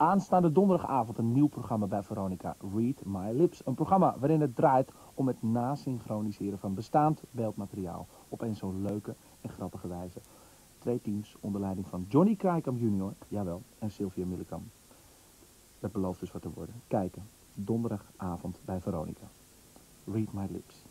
Aanstaande donderdagavond een nieuw programma bij Veronica, Read My Lips. Een programma waarin het draait om het nasynchroniseren van bestaand beeldmateriaal op een zo leuke en grappige wijze. Twee teams onder leiding van Johnny Krijkamp Jr. jawel, en Sylvia Millikan. Dat belooft dus wat te worden. Kijken, donderdagavond bij Veronica. Read My Lips.